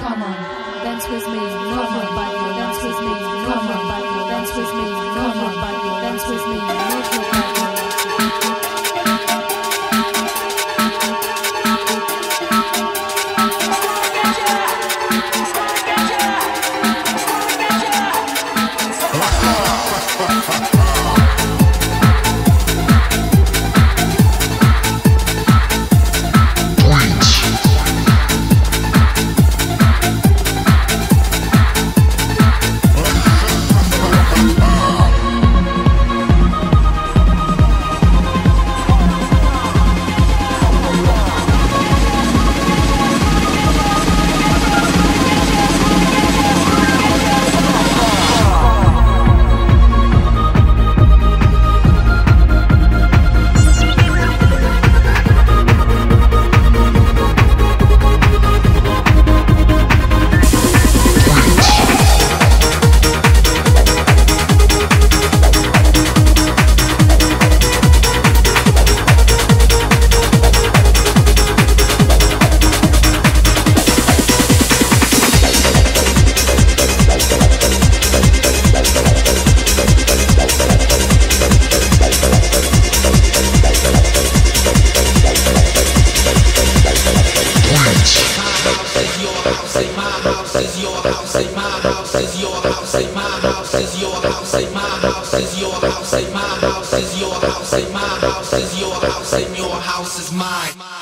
come on, dance with me, come on, body, dance with me, come on, body, dance with me, come on, body, dance with me, move your body. Your house is mine.